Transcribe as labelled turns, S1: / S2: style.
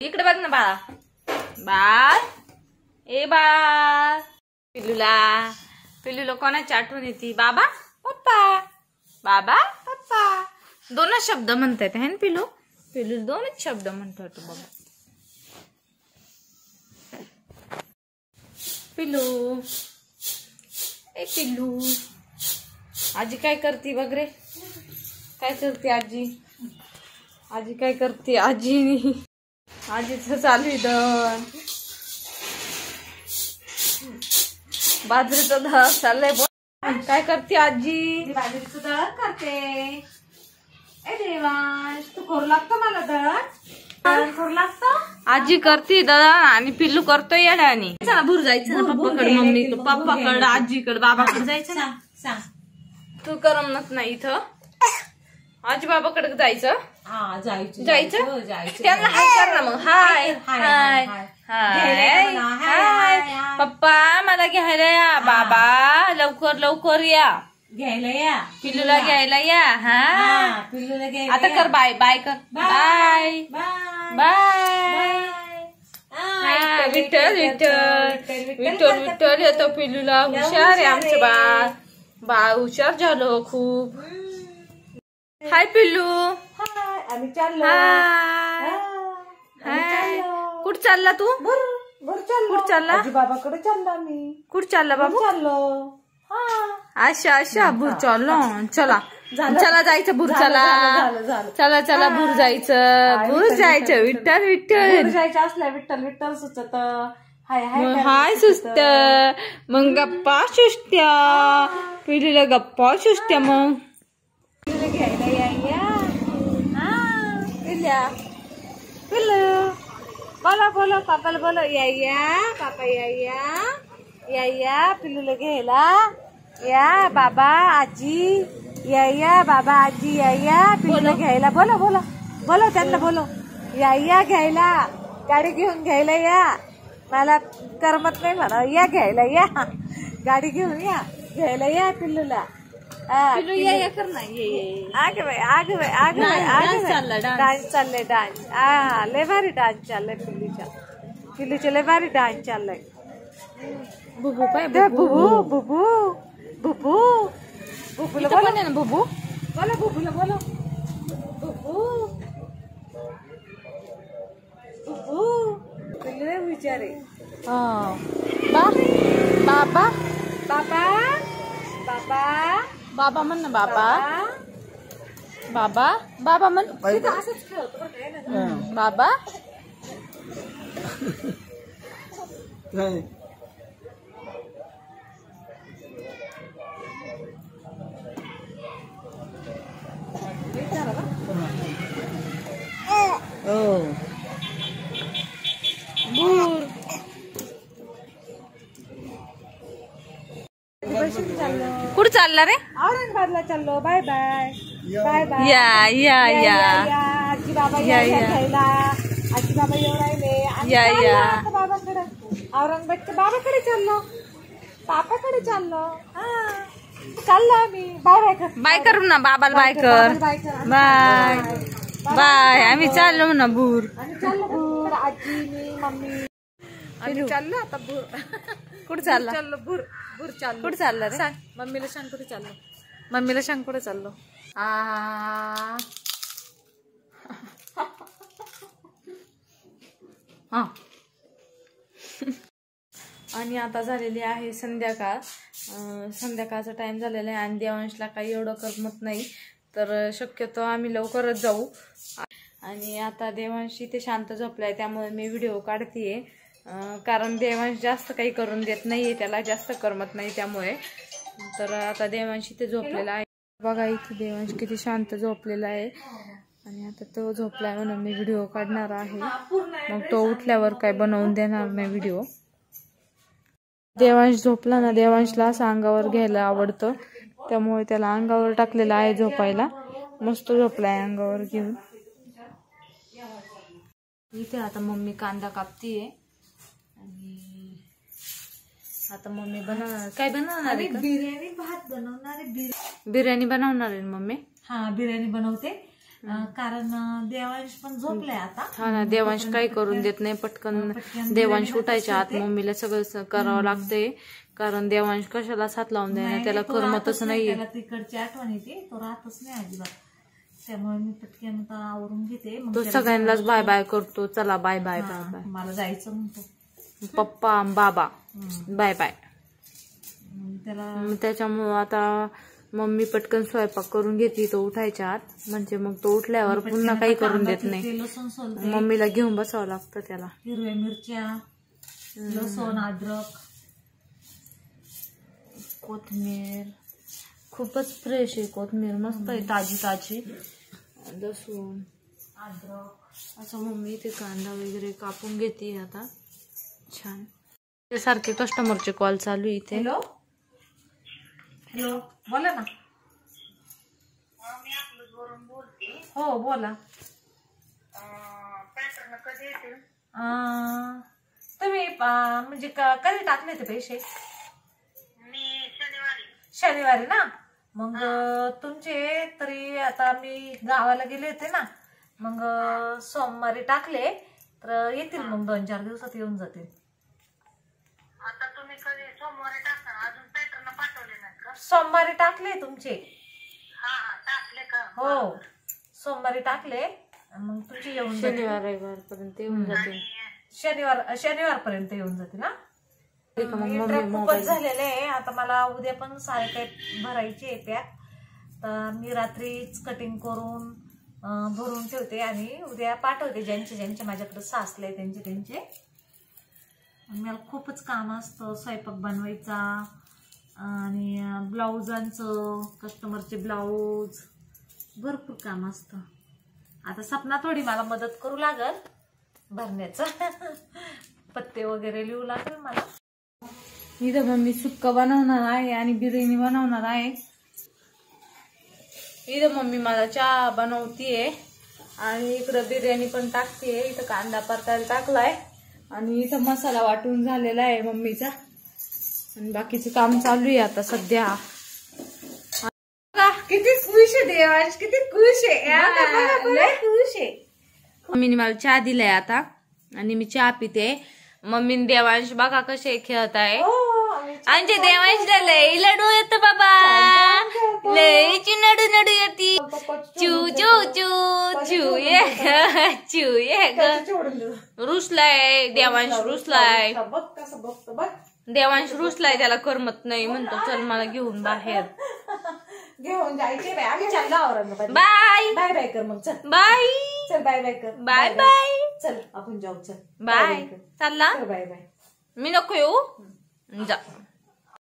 S1: इकडे बघ ना बाळा. बाळ. ए बाळ. पिल्लूला पिल्लूला कोणाची आठवण येते? बाबा? पप्पा. बाबा? पप्पा. दोनच शब्द म्हणतात, है ना पिल्लू पिल्लू दोनच शब्द म्हणतो तो बाबा पिल्लू ए पिल्लू आजी काय करते बघ रे? काय करते आजी? आजी काय करते? आजी आजीच चालू आहे दळण बाजरीचं दळण चाललंय. बोल. काय करते आजी? बाजरीचं दळण करते. ए देवांश तू करू लागतो मला दळण दळण करू लागतो? आजी करते दळण आणि पिल्लू करतो येड्यानी. चला भूर जायचं ना पप्पाकडे मम्मी. पप्पाकडे आजीकडे बाबाकडे जायचं ना.
S2: सांग
S1: तू करमत नाही इथं. आजी बाबाकडे जायचं.
S2: हा जायचं
S1: त्यांना हाय कर ना मग. हाय
S2: हाय,
S1: हाय
S2: हाय.
S1: पप्पा मला घ्यायला या. बाबा लवकर लवकर या.
S2: घ्यायला या.
S1: पिल्लूला घ्यायला या. हा.
S2: हा, पिल्लूला घ्यायला
S1: आता कर बाय बाय कर. Bye
S2: bye.
S1: Bye. Vitthal Vitthal Vitthal. Vitthal येतो पिल्लूला. हुशार आहे आमचं बाळ बाळ हुशार झालं खूप. हाय पिल्लू.
S2: आम्ही चाललो.
S1: कुठ चालला तू?
S2: बर चाललो.
S1: कुठ चालला?
S2: बाबाकडे चाललो आम्ही.
S1: कुठ चालला बाबू?
S2: चाललो.
S1: अच्छा अच्छा भूर चाललो. चला. चला जायचं भूर चला. चला चला भूर जायचं. भूर जायचं. विठ्ठल. विठ्ठल
S2: जायचं असल्या विठ्ठल विठ्ठल सुचत. हाय हाय
S1: सुस्त मग गप्पा सुस्त्या पिढीला गप्पा सुस्त्या मग. पिल्ल्या. पिल्लू. बोला बोला पापाला बोला. या या पापा या या. या या पिल्लूला घ्यायला. या बाबा आजी. या या बाबा आजी. या या पिल्लूला घ्यायला. बोला बोला. बोला त्यांना बोलो. या या घ्यायला. गाडी घेऊन घ्यायला या. मला करमत नाही म्हणा. या घ्यायला या. गाडी घेऊन या. घ्यायला या पिल्लूला. हा, आगे बाई आगे बाई आगे बाई आगे बाई डान्स चाललाय डान्स हा लय भारी डान्स चाललाय पिल्लूच्या पिल्लूच्या लय भारी डान्स चाललाय बुबू पाय बुबू बुबू बुबू बुबूला बोला ना बुबू बोला बुबूला बोला बुबू बुबू पिल्लू लय हुशार आहे बा बाबा बाबा बाबा बाबा म्हण ना बाबा बाबा बाबा म्हण असंच खेळतो बरं काय ना. बाबा भूर कुठं चालला रे?
S2: औरंगाबादला चाललो. Bye bye. Bye bye.
S1: या या या
S2: या आजी बाबा
S1: या.
S2: घ्यायला आजी बाबा येऊ राहिले.
S1: या,
S2: चाललो
S1: या.
S2: बाबाकडे? औरंगाबादच्या बाबाकडे चाललो. पापाकडे चाललो. हा. चाललो आम्ही. बाय बाय कर.
S1: बाय करू ना बाबाला बाय कर
S2: बाय कर.
S1: बाय. बाय. आम्ही चाललो ना
S2: आम्ही चाललो. आजी मी मम्मी. आम्ही चाललो आता भूर
S1: कुठं चालला?
S2: चाललो भूर भूर चाललो.
S1: कुठं चालला रे?
S2: मम्मीला सांग कुठे चाललो. मम्मीला सांग कुठे चाललो.
S1: आ. हा. आणि आता झालेली आहे संध्याकाळ. संध्याकाळचा टाइम झालेला आहे आणि देवांशला काही एवढं करमत नाही. तर शक्यतो आम्ही लवकरच जाऊ. आणि आता देवांश इथे शांत झोपलाय त्यामुळे मी व्हिडिओ काढतीये. कारण देवांश जास्त काही करून देत नाहीये त्याला जास्त करमत नाही त्यामुळे. तर आता देवांश इथे झोपलेला आहे. बघा इथे देवांश किती शांत झोपलेला आहे. आणि आता तो झोपलाय म्हणून मी व्हिडिओ काढणार आहे. मग तो उठल्यावर काय बनवून देणार नाही व्हिडिओ. देवांश झोपला ना देवांशला असं अंगावर घ्यायला आवडतं. त्यामुळे त्याला अंगावर टाकलेलं आहे झोपायला. मस्त झोपलाय अंगावर घेऊन. इथे आता मम्मी कांदा कापतीये. आता मम्मी बनवणार काय बनवणार आहे का?
S2: बिर्याणी भात बनवणारे बिर्याणी
S1: बिर्याणी बनवणार आहे ना मम्मी?
S2: हा बिर्याणी बनवते. अं, कारण अं, देवांश पण झोपलाय आता.
S1: हा ना देवांश काही करून देत नाही पटकन देवांश उठायच्या आत मम्मीला सगळं स- करावं लागतंय. कारण देवांश कशाला साथ लावून देणार? त्याला
S2: तो
S1: करमतच
S2: राहतच नाही,
S1: नाहीये.
S2: त्याला तिकडची आठवण येते. तो राहतच नाही अजिबात. त्यामुळे मी पटकन आता आवरून घेते. मग
S1: तो
S2: त्याला
S1: सगळ्यांनाच बाय बाय करतो. चला बाय बाय बाय
S2: हा, मला जायचं म्हणतो.
S1: बाय पप्पा बाबा. बाय बाय
S2: त्याला
S1: त्याच्यामुळं आता मम्मी पटकन स्वयंपाक करून घेते तो उठायच्या आत. म्हणजे मग तो उठल्यावर पुन्हा काही करून देत नाही. मम्मीला घेऊन बसावं लागतं त्याला.
S2: हिरव्या मिरच्या लसूण अद्रक
S1: कोथमीर. खूपच फ्रेश आहे कोथमीर. मस्त आहे ताजी ताजी. लसूण.
S2: अद्रक.
S1: असं मम्मी ते कांदा वगैरे कापून घेते आता. छान. सारखे कस्टमरचे कॉल चालू इथे.
S2: हॅलो हॅलो बोला ना. हो बोला. तुम्ही म्हणजे कधी टाकले ते पैसे? शनिवारी ना? मग तुमचे तरी आता मी गावाला गेले होते ना? मग सोमवारी टाकले तर येतील मग दोन चार दिवसात येऊन जातील.
S3: कधी सोमवारी टाका अजून पॅटर्न पाठवले नाहीत का?
S2: सोमवारी टाकले तुमचे.
S3: हा हा टाकले का?
S2: हो. सोमवारी टाकले. मग तुमचे येऊन
S1: शनिवार रविवार पर्यंत येऊन जाते
S2: शनिवार शनिवार पर्यंत येऊन जातील हा?
S1: ठीक आहे, मग मम्मी
S2: ट्रक खूपच
S1: मोबाईल.
S2: झालेले आहे. आता मला उद्या पण सारे काही भरायचे आहे पॅक. तर मी रात्रीच कटिंग करून अं, भरून ठेवते आणि उद्या पाठवते ज्यांचे ज्यांचे माझ्याकडे साचले त्यांचे त्यांचे. मला खूपच काम असतं स्वयंपाक बनवायचा आणि ब्लाऊजांचं कस्टमरचे ब्लाऊज भरपूर काम असतं. आता सपना थोडी मला मदत करू लागल भरण्याचं. पत्ते वगैरे लिहू लागेल मला.
S1: इथं मम्मी सुक्का बनवणार आहे आणि बिर्याणी बनवणार आहे. इथं मम्मी मला चहा बनवतीये आणि इकडं बिर्याणी पण टाकतेय इथं कांदा परतायला टाकलाय. आणि इथं मसाला वाटून झालेला आहे मम्मीचा. आणि बाकीचं काम चालू आहे आता सध्या.
S2: किती खुश आहे देवांश किती खुश आहे. खुश आहे.
S1: मम्मीने मला चहा दिलाय आता. आणि मी चहा पिते. मम्मीने देवांश बघा कसे खेळत आहे
S2: हो,
S1: आमचे देवांश लय लडू येत बाबा. लयची नडू नडू येती. चू चू चू चू ये ग चू ये ग. रुसलाय देवांश रुसलाय. देवांश रुसलाय त्याला करमत नाही म्हणतो. चल मला घेऊन बाहेर.
S2: घेऊन जायचे बाय आम्ही चाललो औरंगाबाद
S1: बाय.
S2: बाय बाय कर मग. चल.
S1: बाय.
S2: चल बाय बाय कर.
S1: बाय बाय
S2: चल आपण जाऊ. चल.
S1: बाय. चालला?
S2: Bye bye.
S1: मी नको येऊ.